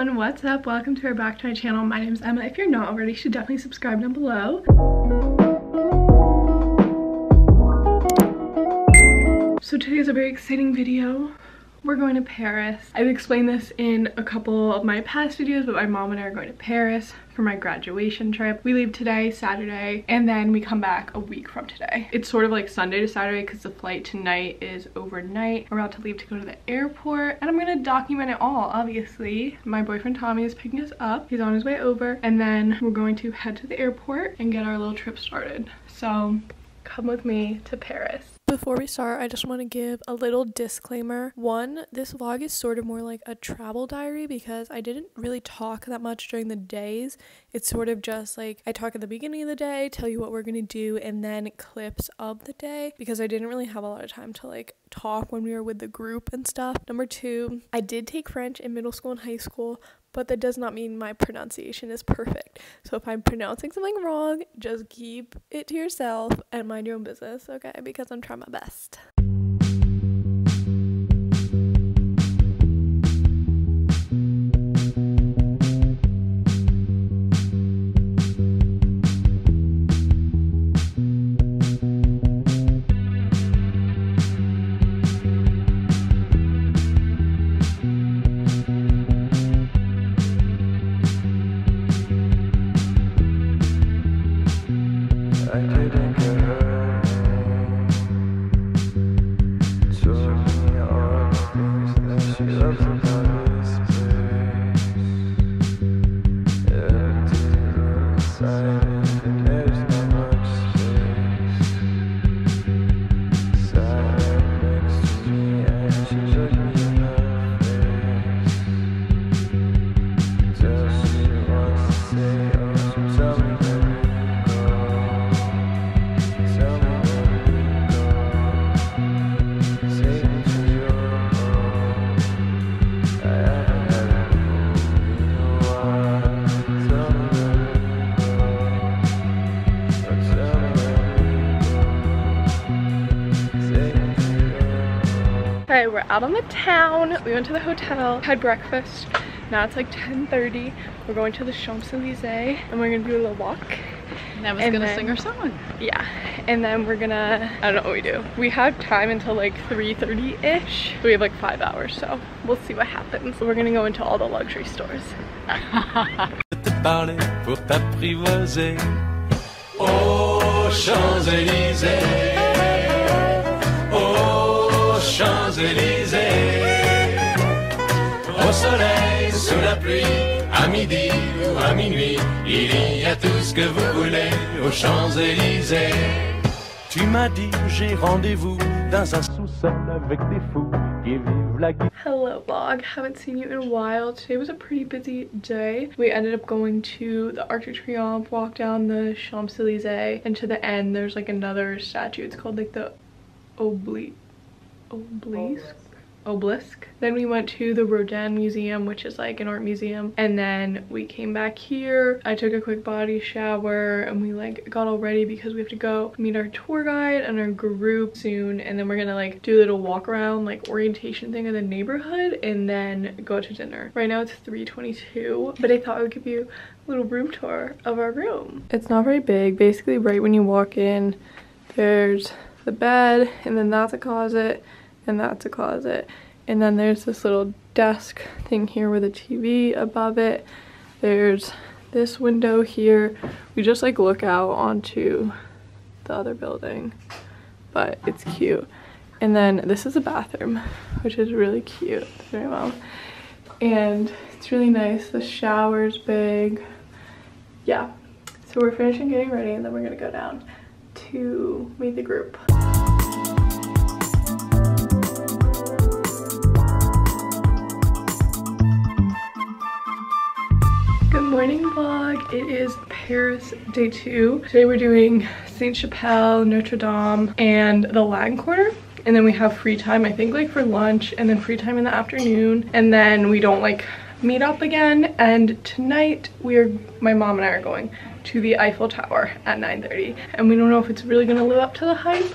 everyone, what's up? Welcome to or back to my channel. My name is Emma. If you're not already, you should definitely subscribe down below. So today is a very exciting video. We're going to Paris. I've explained this in a couple of my past videos, but my mom and I are going to Paris for my graduation trip. We leave today, Saturday, and then we come back a week from today. It's sort of like Sunday to Saturday because the flight tonight is overnight. We're about to leave to go to the airport, and I'm gonna document it all, obviously. My boyfriend Tommy is picking us up. He's on his way over, and then we're going to head to the airport and get our little trip started. So come with me to Paris. Before we start, I just want to give a little disclaimer. One, this vlog is sort of more like a travel diary because I didn't really talk that much during the days. It's sort of just like I talk at the beginning of the day, tell you what we're going to do, and then clips of the day because I didn't really have a lot of time to like talk when we were with the group and stuff. Number two, I did take French in middle school and high school, but that does not mean my pronunciation is perfect. So if I'm pronouncing something wrong, just keep it to yourself and mind your own business, okay? Because I'm trying my best. substance. Okay, we're out on the town. We went to the hotel, had breakfast. Now it's like 10.30. We're going to the Champs-Elysees and we're gonna do a little walk. And I was And gonna then- sing her song. Yeah, and then we're gonna, I don't know what we do. We have time until like 3.30-ish. We have like five hours, so we'll see what happens. We're gonna go into all the luxury stores. Champs-Élysées, au soleil, sous la pluie, à midi ou à minuit, il y a tout ce que vous voulez aux Champs-Élysées. Tu m'as dit, j'ai rendez-vous dans un sous-sol avec des fous qui vivent la guitare. Hello vlog, haven't seen you in a while. Today was a pretty busy day. We ended up going to the Arc de Triomphe, walk down the Champs-Elysees, and to the end there's like another statue. It's called like the Obli Obelisk? Obelisk. Then we went to the Rodin Museum, which is like an art museum. And then we came back here. I took a quick body shower and we like got all ready because we have to go meet our tour guide and our group soon. And then we're gonna like do a little walk around like orientation thing in the neighborhood and then go to dinner. Right now it's 3.22, but I thought I would give you a little room tour of our room. It's not very big. Basically right when you walk in, there's the bed and then that's a closet and that's a closet. And then there's this little desk thing here with a TV above it. There's this window here. We just like look out onto the other building but it's cute. And then this is a bathroom which is really cute. Very well. And it's really nice. The shower's big. Yeah. So we're finishing getting ready and then we're gonna go down to meet the group morning vlog. It is Paris day two. Today we're doing Saint Chapelle, Notre Dame, and the Latin Quarter. And then we have free time, I think like for lunch and then free time in the afternoon. And then we don't like meet up again. And tonight we are, my mom and I are going to the Eiffel Tower at 9.30. And we don't know if it's really gonna live up to the hype,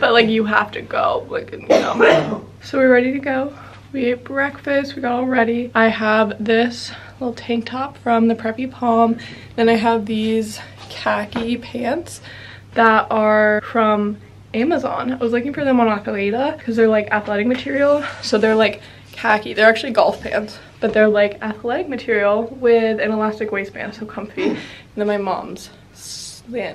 but like you have to go, like, you know. So we're ready to go. We ate breakfast, we got all ready. I have this little tank top from the Preppy Palm. Then I have these khaki pants that are from Amazon. I was looking for them on Athleta because they're like athletic material. So they're like khaki. They're actually golf pants, but they're like athletic material with an elastic waistband, so comfy. And then my mom's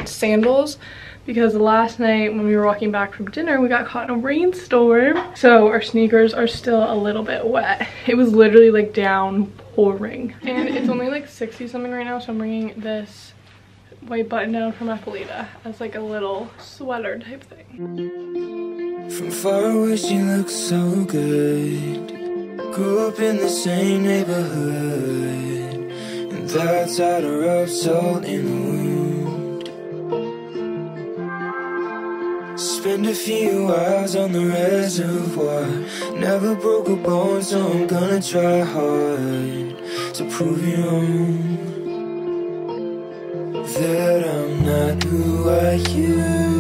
sandals because last night when we were walking back from dinner we got caught in a rainstorm so our sneakers are still a little bit wet it was literally like down pouring and it's only like 60 something right now so i'm bringing this white button down from Athleta as like a little sweater type thing. From far away she looks so good. Grew up in the same neighborhood. And that's how to rub salt in the wound Spend a few hours on the reservoir. Never broke a bone, so I'm gonna try hard To prove you wrong. That I'm not who I used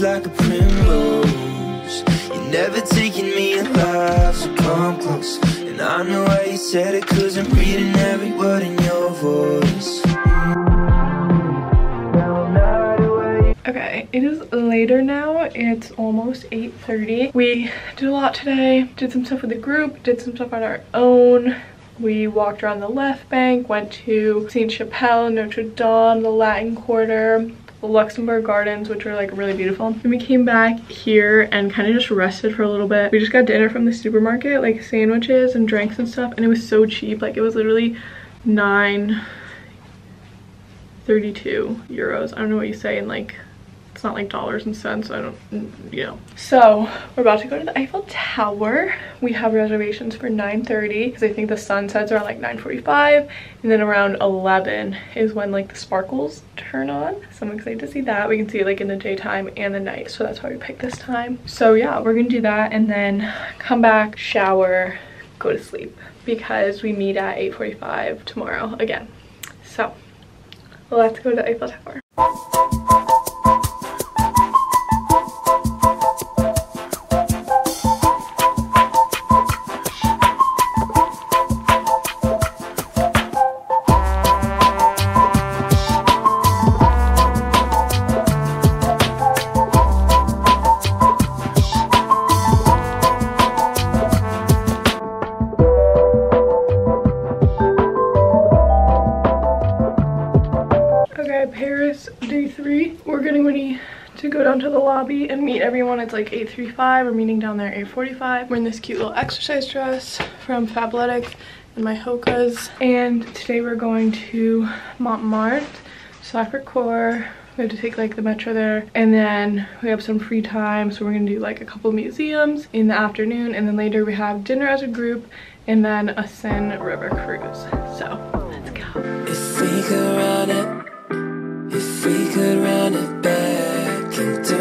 away, like a primrose You're never taking me alive, so come close And I know why you said it, cause I'm reading every word in your voice Okay, it is later now. It's almost 8.30. We did a lot today. Did some stuff with the group, did some stuff on our own. We walked around the left bank, went to St. Chapelle, Notre Dame, the Latin Quarter, the Luxembourg Gardens, which were like really beautiful. And we came back here and kind of just rested for a little bit. We just got dinner from the supermarket, like sandwiches and drinks and stuff, and it was so cheap. Like it was literally nine 32 euros. I don't know what you say in like it's not like dollars and cents i don't you know so we're about to go to the eiffel tower. We have reservations for 9 30 because i think the sun sets around like 9 45 and then around 11 is when like the sparkles turn on. So i'm excited to see that. We can see it like in the daytime and the night so that's why we picked this time. So yeah we're gonna do that and then come back shower go to sleep because we meet at 8 45 tomorrow again. So let's go to eiffel tower lobby and meet everyone. It's like 8.35. We're meeting down there 8.45. We're in this cute little exercise dress from Fabletics and my Hoka's. And today we're going to Montmartre, Sacre-Cœur. We have to take like the metro there and then we have some free time so we're gonna do like a couple museums in the afternoon and then later we have dinner as a group and then a Seine River cruise. So let's go. If we could run it, back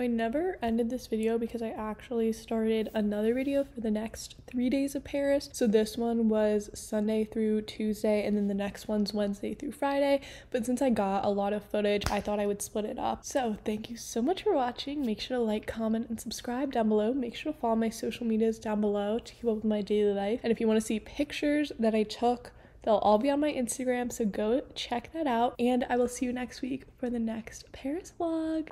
I never ended this video because I actually started another video for the next three days of Paris. So this one was Sunday through Tuesday, and then the next one's Wednesday through Friday. But since I got a lot of footage, I thought I would split it up. So thank you so much for watching. Make sure to like, comment, and subscribe down below. Make sure to follow my social medias down below to keep up with my daily life. And if you want to see pictures that I took, They'll all be on my Instagram, so go check that out. And I will see you next week for the next Paris vlog.